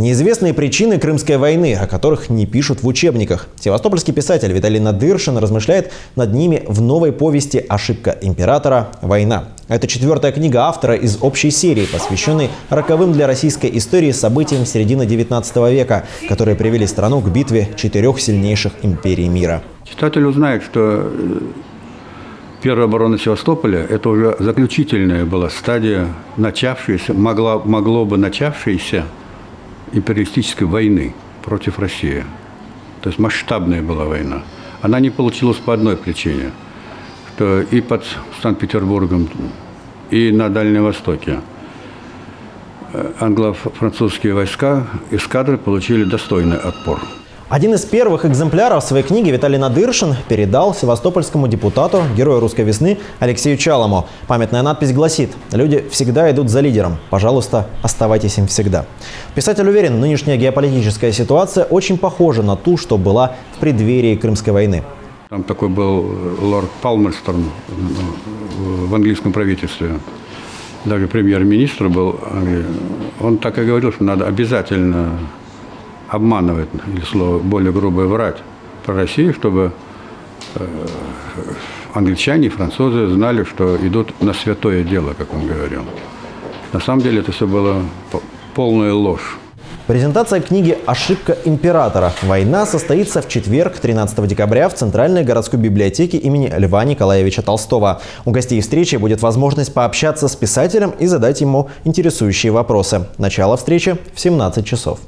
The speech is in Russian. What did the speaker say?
Неизвестные причины Крымской войны, о которых не пишут в учебниках. Севастопольский писатель Виталий Надыршин размышляет над ними в новой повести «Ошибка императора. Война». Это четвертая книга автора из общей серии, посвященной роковым для российской истории событиям середины XIX века, которые привели страну к битве четырех сильнейших империй мира. Читатель узнает, что э, Первая оборона Севастополя – это уже заключительная была стадия начавшейся, могла, могло бы начавшейся империалистической войны против России. То есть масштабная была война. Она не получилась по одной причине, что и под Санкт-Петербургом, и на Дальнем Востоке э, англо-французские войска, эскадры получили достойный отпор. Один из первых экземпляров своей книги Виталий Надыршин передал севастопольскому депутату, герою русской весны Алексею Чалому. Памятная надпись гласит «Люди всегда идут за лидером. Пожалуйста, оставайтесь им всегда». Писатель уверен, нынешняя геополитическая ситуация очень похожа на ту, что была в преддверии Крымской войны. Там такой был лорд Палмерстон в английском правительстве. Даже премьер-министр был. Он так и говорил, что надо обязательно обманывать, или слово более грубое, врать про Россию, чтобы э, англичане и французы знали, что идут на святое дело, как он говорил. На самом деле это все было полная ложь. Презентация книги «Ошибка императора. Война» состоится в четверг, 13 декабря, в Центральной городской библиотеке имени Льва Николаевича Толстого. У гостей встречи будет возможность пообщаться с писателем и задать ему интересующие вопросы. Начало встречи в 17 часов.